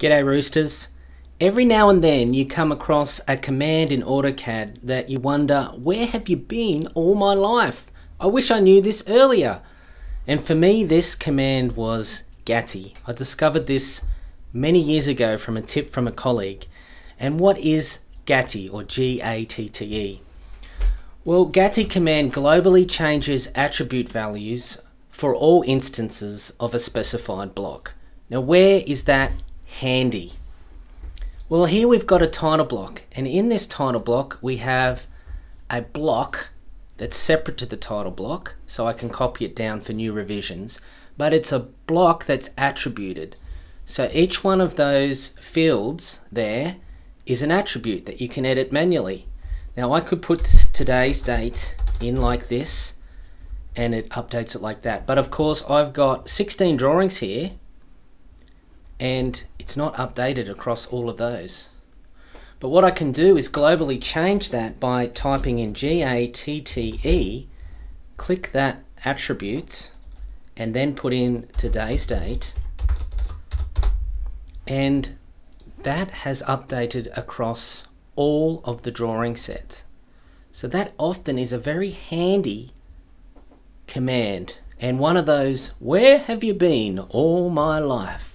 G'day Roosters. Every now and then you come across a command in AutoCAD that you wonder, where have you been all my life? I wish I knew this earlier. And for me, this command was GATTE. I discovered this many years ago from a tip from a colleague. And what is GATTE or G-A-T-T-E? Well, GATTE command globally changes attribute values for all instances of a specified block. Now, where is that handy? Well, here we've got a title block, and in this title block, we have a block that's separate to the title block, so I can copy it down for new revisions, but it's a block that's attributed. So each one of those fields there is an attribute that you can edit manually. Now I could put today's date in like this and it updates it like that. But of course I've got 16 drawings here and it's not updated across all of those. But what I can do is globally change that by typing in G-A-T-T-E, click that attributes, and then put in today's date, and that has updated across all of the drawing sets. So that often is a very handy command and one of those, where have you been all my life?